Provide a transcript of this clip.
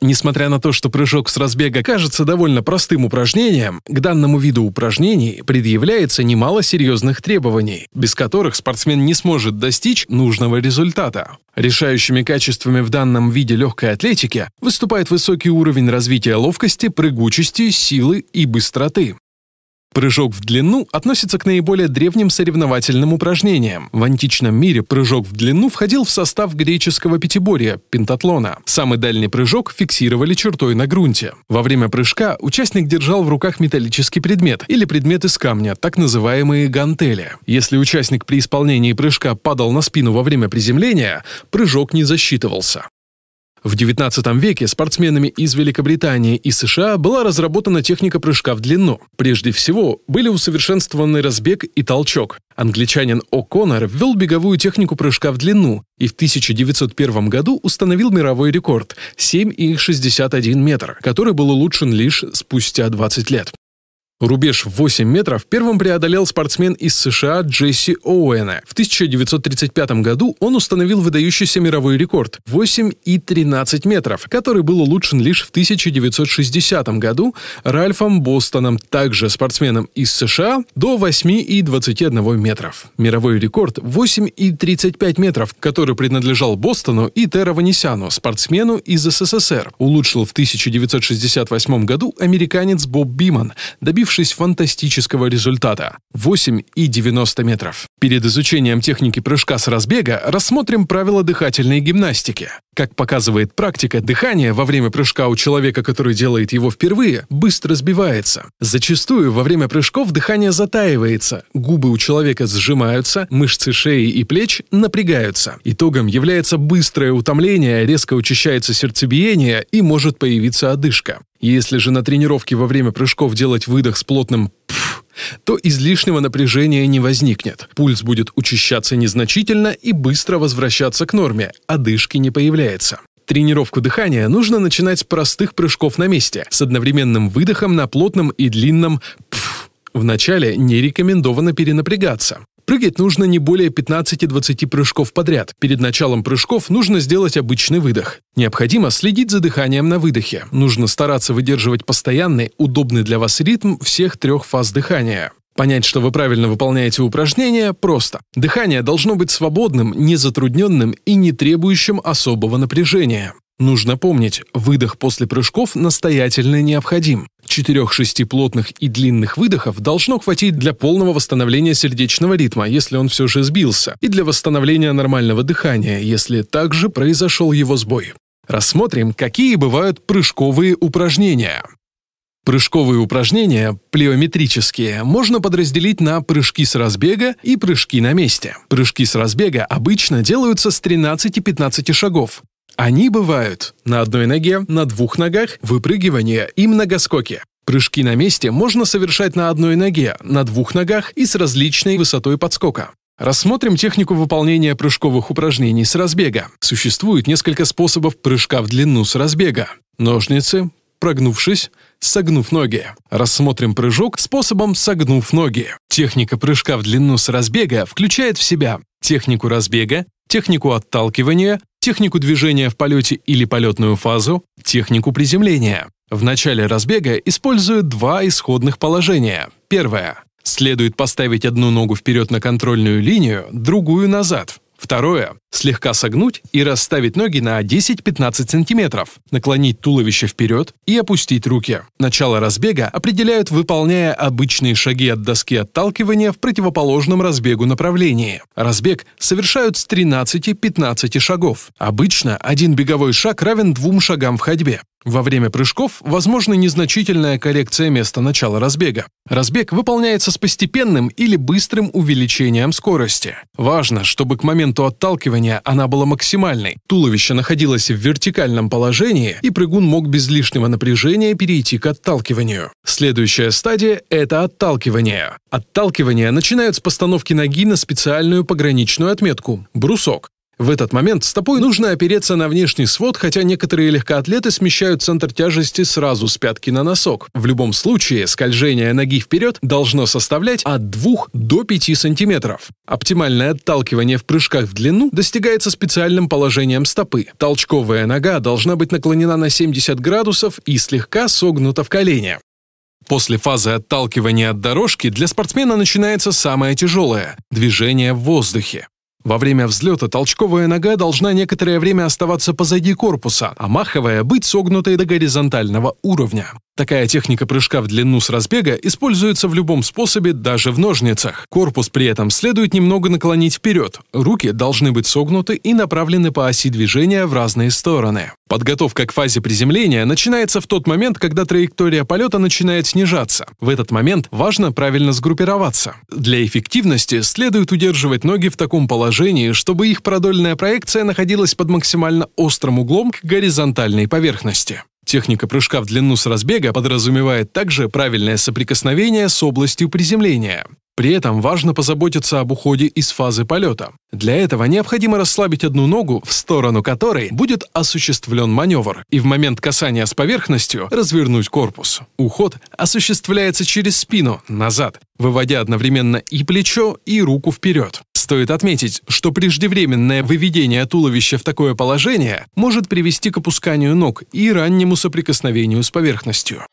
Несмотря на то, что прыжок с разбега кажется довольно простым упражнением, к данному виду упражнений предъявляется немало серьезных требований, без которых спортсмен не сможет достичь нужного результата. Решающими качествами в данном виде легкой атлетики выступает высокий уровень развития ловкости, прыгучести, силы и быстроты. Прыжок в длину относится к наиболее древним соревновательным упражнениям. В античном мире прыжок в длину входил в состав греческого пятиборья – пентатлона. Самый дальний прыжок фиксировали чертой на грунте. Во время прыжка участник держал в руках металлический предмет или предмет из камня, так называемые гантели. Если участник при исполнении прыжка падал на спину во время приземления, прыжок не засчитывался. В XIX веке спортсменами из Великобритании и США была разработана техника прыжка в длину. Прежде всего, были усовершенствованы разбег и толчок. Англичанин О'Коннор ввел беговую технику прыжка в длину и в 1901 году установил мировой рекорд – 7,61 метр, который был улучшен лишь спустя 20 лет. Рубеж в 8 метров первым преодолел спортсмен из США Джесси Оуэна. В 1935 году он установил выдающийся мировой рекорд – 8,13 метров, который был улучшен лишь в 1960 году Ральфом Бостоном, также спортсменом из США, до 8,21 метров. Мировой рекорд – 8,35 метров, который принадлежал Бостону и Терра Ванесяну, спортсмену из СССР. Улучшил в 1968 году американец Боб Биман, добившись добившись фантастического результата – 8,90 метров. Перед изучением техники прыжка с разбега рассмотрим правила дыхательной гимнастики. Как показывает практика, дыхание во время прыжка у человека, который делает его впервые, быстро сбивается. Зачастую во время прыжков дыхание затаивается, губы у человека сжимаются, мышцы шеи и плеч напрягаются. Итогом является быстрое утомление, резко учащается сердцебиение и может появиться одышка. Если же на тренировке во время прыжков делать выдох с плотным «пф», то излишнего напряжения не возникнет. Пульс будет учащаться незначительно и быстро возвращаться к норме, а дышки не появляется. Тренировку дыхания нужно начинать с простых прыжков на месте, с одновременным выдохом на плотном и длинном «пф». Вначале не рекомендовано перенапрягаться. Прыгать нужно не более 15-20 прыжков подряд. Перед началом прыжков нужно сделать обычный выдох. Необходимо следить за дыханием на выдохе. Нужно стараться выдерживать постоянный, удобный для вас ритм всех трех фаз дыхания. Понять, что вы правильно выполняете упражнение, просто. Дыхание должно быть свободным, незатрудненным и не требующим особого напряжения. Нужно помнить, выдох после прыжков настоятельно необходим. Четырех-шести плотных и длинных выдохов должно хватить для полного восстановления сердечного ритма, если он все же сбился, и для восстановления нормального дыхания, если также произошел его сбой. Рассмотрим, какие бывают прыжковые упражнения. Прыжковые упражнения, плеометрические, можно подразделить на прыжки с разбега и прыжки на месте. Прыжки с разбега обычно делаются с 13-15 шагов. Они бывают на одной ноге, на двух ногах, выпрыгивание и многоскоки. Прыжки на месте можно совершать на одной ноге, на двух ногах и с различной высотой подскока. Рассмотрим технику выполнения прыжковых упражнений с разбега. Существует несколько способов прыжка в длину с разбега. Ножницы, прогнувшись, согнув ноги. Рассмотрим прыжок способом согнув ноги. Техника прыжка в длину с разбега включает в себя технику разбега, технику отталкивания, технику движения в полете или полетную фазу, технику приземления. В начале разбега используют два исходных положения. Первое. Следует поставить одну ногу вперед на контрольную линию, другую назад. Второе. Слегка согнуть и расставить ноги на 10-15 см, наклонить туловище вперед и опустить руки. Начало разбега определяют, выполняя обычные шаги от доски отталкивания в противоположном разбегу направлении. Разбег совершают с 13-15 шагов. Обычно один беговой шаг равен двум шагам в ходьбе. Во время прыжков возможна незначительная коррекция места начала разбега. Разбег выполняется с постепенным или быстрым увеличением скорости. Важно, чтобы к моменту отталкивания она была максимальной, туловище находилось в вертикальном положении, и прыгун мог без лишнего напряжения перейти к отталкиванию. Следующая стадия – это отталкивание. Отталкивание начинают с постановки ноги на специальную пограничную отметку – брусок. В этот момент стопой нужно опереться на внешний свод, хотя некоторые легкоатлеты смещают центр тяжести сразу с пятки на носок. В любом случае, скольжение ноги вперед должно составлять от 2 до 5 сантиметров. Оптимальное отталкивание в прыжках в длину достигается специальным положением стопы. Толчковая нога должна быть наклонена на 70 градусов и слегка согнута в колене. После фазы отталкивания от дорожки для спортсмена начинается самое тяжелое – движение в воздухе. Во время взлета толчковая нога должна некоторое время оставаться позади корпуса, а маховая быть согнутой до горизонтального уровня. Такая техника прыжка в длину с разбега используется в любом способе, даже в ножницах. Корпус при этом следует немного наклонить вперед. Руки должны быть согнуты и направлены по оси движения в разные стороны. Подготовка к фазе приземления начинается в тот момент, когда траектория полета начинает снижаться. В этот момент важно правильно сгруппироваться. Для эффективности следует удерживать ноги в таком положении, чтобы их продольная проекция находилась под максимально острым углом к горизонтальной поверхности. Техника прыжка в длину с разбега подразумевает также правильное соприкосновение с областью приземления. При этом важно позаботиться об уходе из фазы полета. Для этого необходимо расслабить одну ногу, в сторону которой будет осуществлен маневр, и в момент касания с поверхностью развернуть корпус. Уход осуществляется через спину, назад, выводя одновременно и плечо, и руку вперед. Стоит отметить, что преждевременное выведение туловища в такое положение может привести к опусканию ног и раннему соприкосновению с поверхностью.